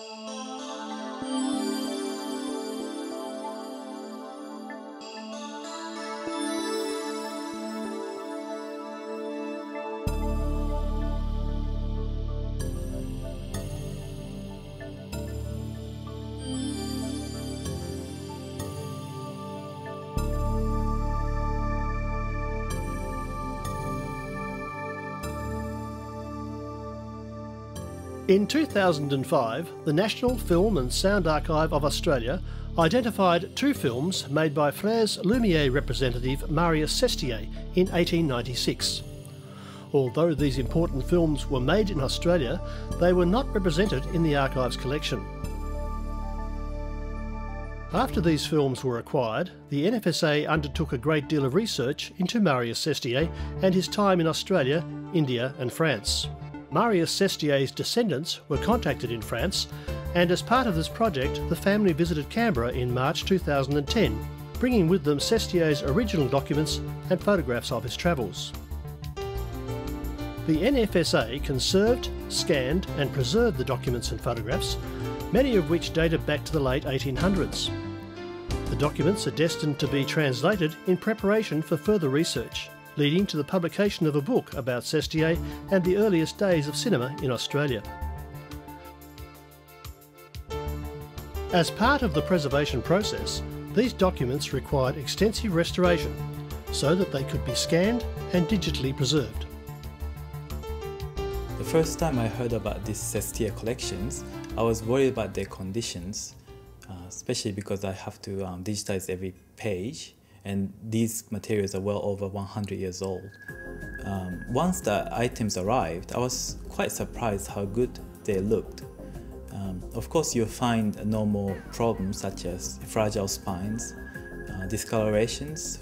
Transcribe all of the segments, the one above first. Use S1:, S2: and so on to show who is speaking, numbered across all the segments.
S1: Oh. In 2005, the National Film and Sound Archive of Australia identified two films made by Frères Lumiere representative Marius Sestier in 1896. Although these important films were made in Australia, they were not represented in the archive's collection. After these films were acquired, the NFSA undertook a great deal of research into Marius Sestier and his time in Australia, India and France. Marius Sestier's descendants were contacted in France, and as part of this project, the family visited Canberra in March 2010, bringing with them Sestier's original documents and photographs of his travels. The NFSA conserved, scanned, and preserved the documents and photographs, many of which dated back to the late 1800s. The documents are destined to be translated in preparation for further research leading to the publication of a book about Sestier and the earliest days of cinema in Australia. As part of the preservation process, these documents required extensive restoration so that they could be scanned and digitally preserved.
S2: The first time I heard about these Sestier collections, I was worried about their conditions, uh, especially because I have to um, digitize every page and these materials are well over 100 years old. Um, once the items arrived, I was quite surprised how good they looked. Um, of course, you'll find normal problems such as fragile spines, uh, discolorations,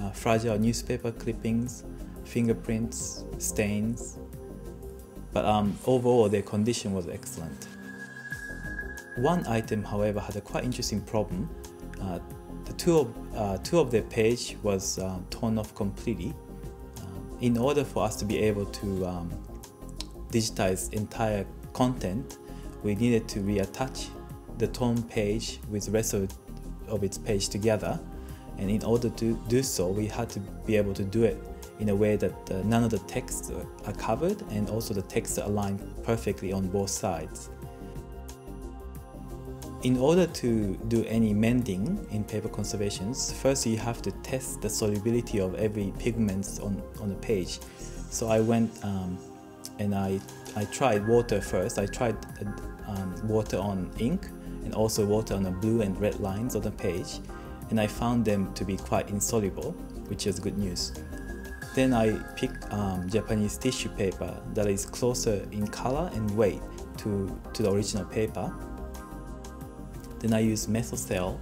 S2: uh, fragile newspaper clippings, fingerprints, stains, but um, overall their condition was excellent. One item, however, had a quite interesting problem. Uh, the two of, uh, two of the page was uh, torn off completely. Um, in order for us to be able to um, digitize entire content, we needed to reattach the torn page with the rest of, of its page together. And in order to do so, we had to be able to do it in a way that uh, none of the texts are covered and also the texts are aligned perfectly on both sides. In order to do any mending in paper conservations, first you have to test the solubility of every pigment on, on the page. So I went um, and I, I tried water first. I tried uh, um, water on ink and also water on the blue and red lines on the page. And I found them to be quite insoluble, which is good news. Then I picked um, Japanese tissue paper that is closer in color and weight to, to the original paper then I use Methocel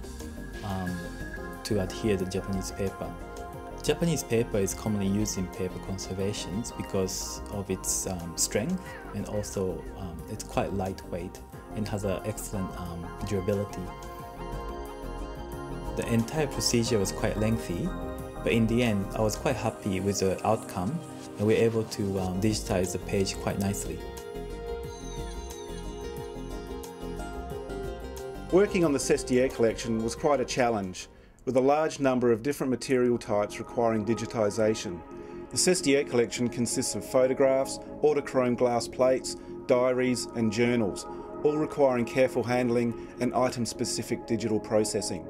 S2: um, to adhere the Japanese paper. Japanese paper is commonly used in paper conservations because of its um, strength and also um, it's quite lightweight and has an excellent um, durability. The entire procedure was quite lengthy, but in the end I was quite happy with the outcome and we were able to um, digitize the page quite nicely.
S3: Working on the Sestier collection was quite a challenge, with a large number of different material types requiring digitisation. The Sestier collection consists of photographs, autochrome glass plates, diaries and journals, all requiring careful handling and item-specific digital processing.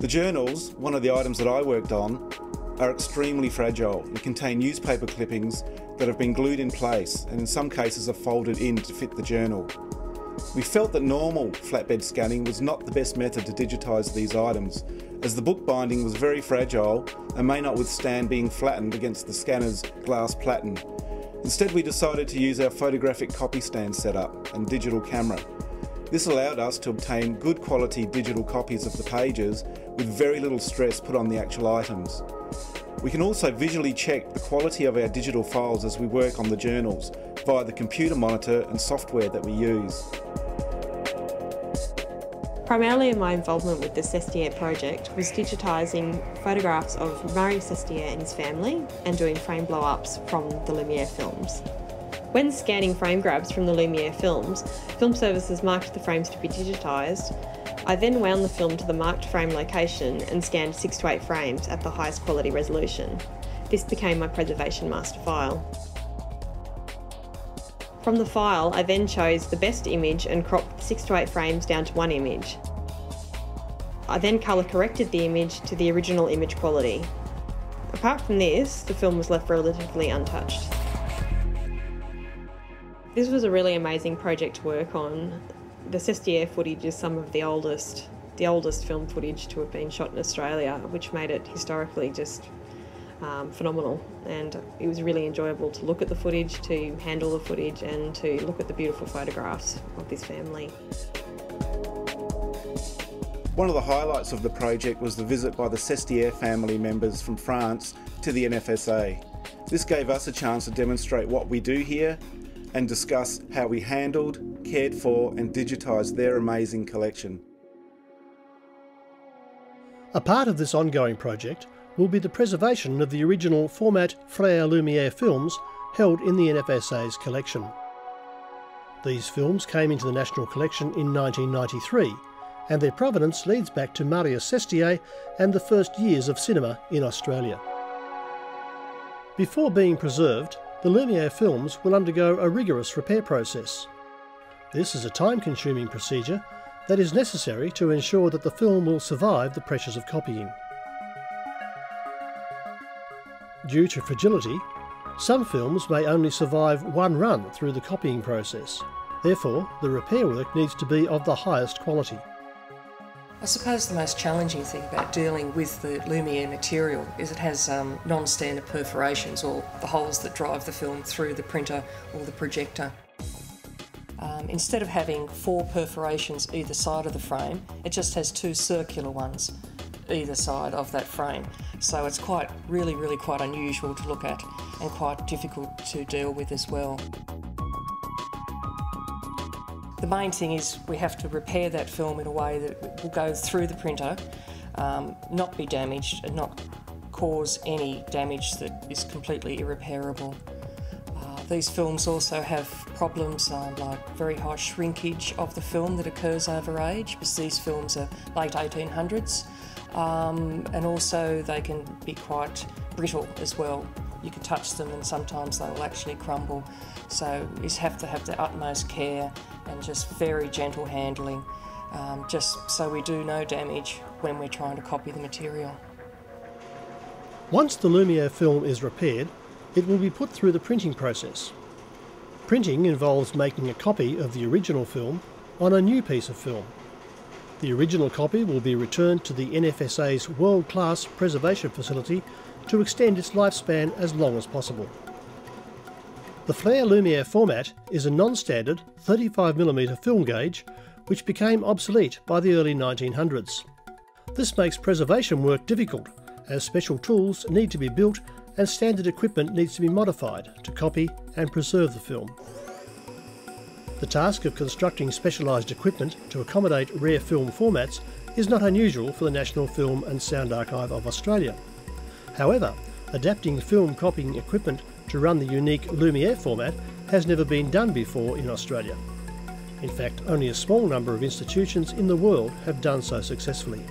S3: The journals, one of the items that I worked on, are extremely fragile and contain newspaper clippings that have been glued in place and in some cases are folded in to fit the journal. We felt that normal flatbed scanning was not the best method to digitise these items, as the book binding was very fragile and may not withstand being flattened against the scanner's glass platen. Instead we decided to use our photographic copy stand setup and digital camera. This allowed us to obtain good quality digital copies of the pages with very little stress put on the actual items. We can also visually check the quality of our digital files as we work on the journals via the computer monitor and software that we use.
S4: Primarily in my involvement with the Sestier project was digitising photographs of Marius Sestier and his family and doing frame blow-ups from the Lumiere films. When scanning frame grabs from the Lumiere films, film services marked the frames to be digitised. I then wound the film to the marked frame location and scanned 6 to 8 frames at the highest quality resolution. This became my preservation master file. From the file, I then chose the best image and cropped 6 to 8 frames down to one image. I then colour corrected the image to the original image quality. Apart from this, the film was left relatively untouched. This was a really amazing project to work on. The Sestier footage is some of the oldest, the oldest film footage to have been shot in Australia, which made it historically just um, phenomenal. And it was really enjoyable to look at the footage, to handle the footage, and to look at the beautiful photographs of this family.
S3: One of the highlights of the project was the visit by the Sestier family members from France to the NFSA. This gave us a chance to demonstrate what we do here and discuss how we handled, cared for, and digitised their amazing collection.
S1: A part of this ongoing project will be the preservation of the original format Frère Lumiere films held in the NFSA's collection. These films came into the National Collection in 1993 and their provenance leads back to Marius Sestier and the first years of cinema in Australia. Before being preserved, the Lumiere films will undergo a rigorous repair process. This is a time-consuming procedure that is necessary to ensure that the film will survive the pressures of copying. Due to fragility, some films may only survive one run through the copying process. Therefore, the repair work needs to be of the highest quality.
S5: I suppose the most challenging thing about dealing with the Lumiere material is it has um, non-standard perforations or the holes that drive the film through the printer or the projector. Um, instead of having four perforations either side of the frame, it just has two circular ones either side of that frame. So it's quite, really, really quite unusual to look at and quite difficult to deal with as well. The main thing is we have to repair that film in a way that will go through the printer, um, not be damaged and not cause any damage that is completely irreparable. These films also have problems uh, like very high shrinkage of the film that occurs over age because these films are late 1800s um, and also they can be quite brittle as well. You can touch them and sometimes they will actually crumble. So you just have to have the utmost care and just very gentle handling, um, just so we do no damage when we're trying to copy the material.
S1: Once the Lumiere film is repaired, it will be put through the printing process. Printing involves making a copy of the original film on a new piece of film. The original copy will be returned to the NFSA's world-class preservation facility to extend its lifespan as long as possible. The Frères Lumiere format is a non-standard 35mm film gauge which became obsolete by the early 1900s. This makes preservation work difficult as special tools need to be built and standard equipment needs to be modified to copy and preserve the film. The task of constructing specialised equipment to accommodate rare film formats is not unusual for the National Film and Sound Archive of Australia. However, adapting film copying equipment to run the unique Lumiere format has never been done before in Australia. In fact, only a small number of institutions in the world have done so successfully.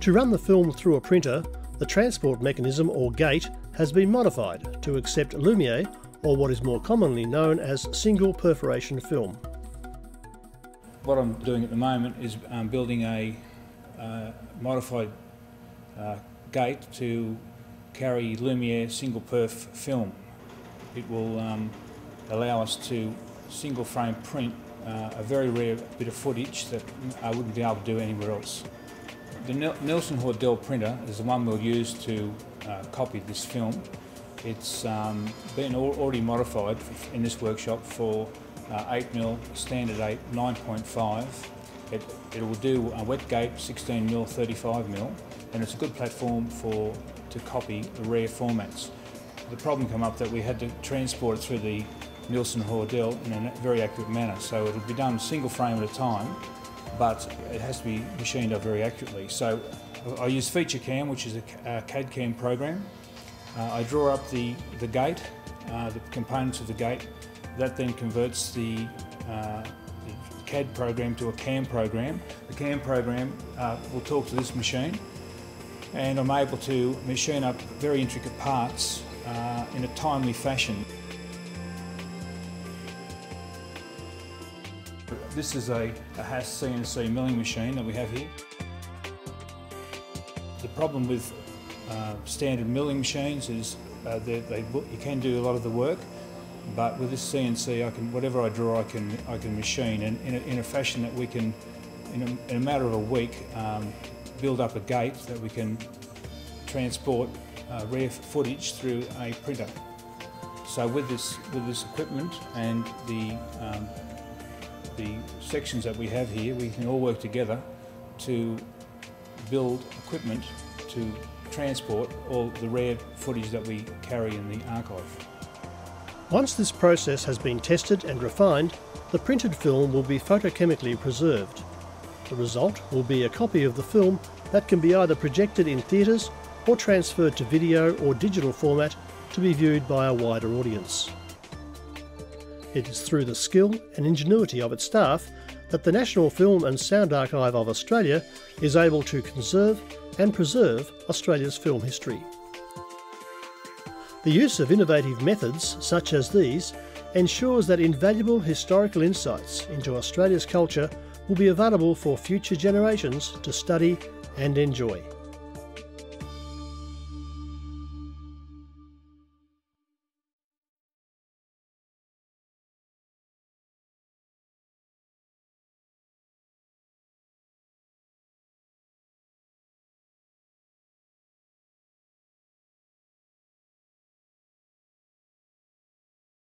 S1: To run the film through a printer, the transport mechanism or gate has been modified to accept Lumiere or what is more commonly known as single perforation film.
S6: What I'm doing at the moment is um, building a uh, modified uh, gate to carry Lumiere single perf film. It will um, allow us to single frame print uh, a very rare bit of footage that I wouldn't be able to do anywhere else. The Neilson Hordell printer is the one we'll use to uh, copy this film. It's um, been already modified in this workshop for uh, 8mm, standard 8, 9.5. It, it will do a wet gate 16mm, 35mm, and it's a good platform for to copy the rare formats. The problem came up that we had to transport it through the Neilson Hordell in a very accurate manner. So it'll be done single frame at a time, but it has to be machined up very accurately. So I use FeatureCam, which is a CAD CAM program. Uh, I draw up the, the gate, uh, the components of the gate, That then converts the, uh, the CAD program to a CAM program. The CAM program uh, will talk to this machine and I'm able to machine up very intricate parts uh, in a timely fashion. This is a, a Haas CNC milling machine that we have here. Problem with uh, standard milling machines is uh, they, they, you can do a lot of the work, but with this CNC, I can whatever I draw, I can I can machine, and in a, in a fashion that we can, in a, in a matter of a week, um, build up a gate that we can transport uh, rare footage through a printer. So with this with this equipment and the um, the sections that we have here, we can all work together to build equipment to transport all the rare footage that we carry in the archive.
S1: Once this process has been tested and refined, the printed film will be photochemically preserved. The result will be a copy of the film that can be either projected in theatres or transferred to video or digital format to be viewed by a wider audience. It is through the skill and ingenuity of its staff that the National Film and Sound Archive of Australia is able to conserve and preserve Australia's film history. The use of innovative methods such as these ensures that invaluable historical insights into Australia's culture will be available for future generations to study and enjoy.